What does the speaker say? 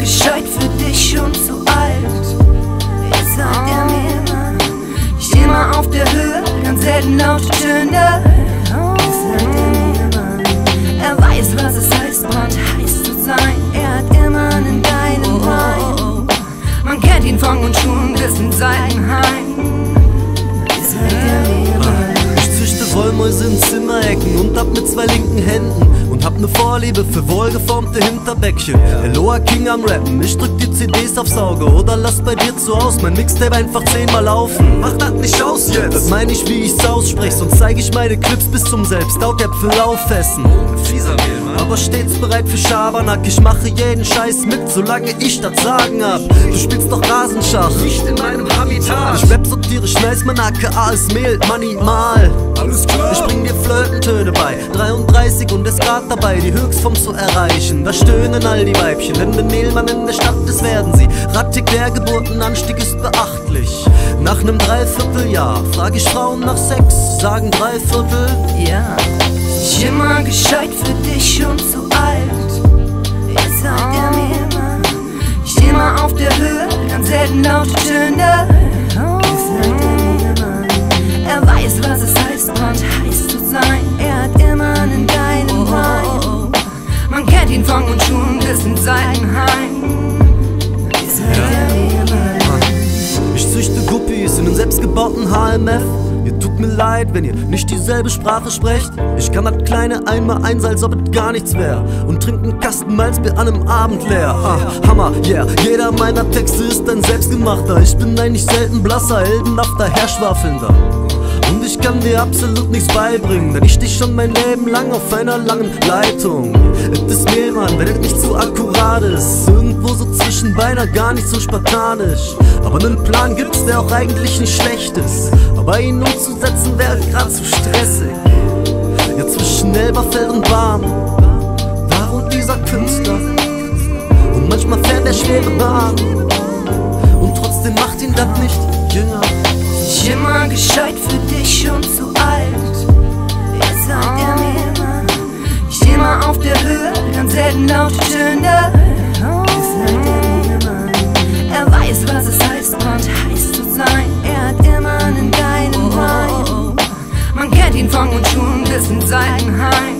gescheit für dich und zu alt. Jetzt sagt er mir immer, ich steh mal auf der Höhe, ganz selten laut Töne. Jetzt sagt er mir immer, er weiß, was es heißt, brandheiß zu sein. Er hat immer einen deinen Wein. Man kennt ihn von und schon. Wollmäuse in Zimmerecken und hab mit zwei linken Händen und hab ne Vorliebe für wohlgeformte Hinterbäckchen. Eloa King am Rappen, ich drück die CDs aufs Auge oder lass bei dir zu Haus mein Mixtape einfach zehnmal laufen. Mach das nicht aus jetzt! Das mein ich, wie ich's aussprech, sonst zeig ich meine Clips bis zum Selbstaugäpfel aufessen. Fieser Mehl, Mann. Aber stets bereit für Schabernack, ich mache jeden Scheiß mit, solange ich das Sagen hab. Du spielst doch Rasenschach. Nicht in meinem Habitat. Ich rap sortiere, schmeiß mein AKA ist Mehl, Money mal. Alles klar. Ich bring dir Flötentöne bei. 33 und es grad dabei, die Höchstform zu erreichen. Da stöhnen all die Weibchen, denn der Mehlmann in der Stadt, das werden sie Rattig, der Geburtenanstieg ist beachtlich. Nach nem Dreivierteljahr frag ich Frauen nach Sex Sagen Dreiviertel, Ja, ich immer gescheit für dich und zu alt. Jetzt sagt er mir immer, ich mal auf der Höhe, ganz selten laute Töne. Selbstgebauten HMF Ihr tut mir leid, wenn ihr nicht dieselbe Sprache sprecht. Ich kann das kleine einmal eins, als ob es gar nichts wär. Und trink einen Kasten Malzbier an einem Abend leer. Ah, Hammer, yeah. Jeder meiner Texte ist ein selbstgemachter. Ich bin eigentlich selten blasser, heldenhafter, herschwafelnder. Und ich kann dir absolut nichts beibringen, denn ich steh schon mein Leben lang auf einer langen Leitung. Es ist Mann, wenn es nicht zu akkurat ist. So zwischen beinahe gar nicht so spartanisch. Aber nen Plan gibt's, der auch eigentlich nicht schlecht ist. Aber ihn umzusetzen wäre grad zu stressig. Ja, zwischen Elberfeld und Barm, da wohnt dieser Künstler. Und manchmal fährt er schwere Bahn. Und trotzdem macht ihn das nicht jünger. Ich immer gescheit für dich und zu alt. Jetzt sagt er mir immer, ich mal auf der Höhe, ganz selten laute Töne. Tun Schatten dessen Seitenheim.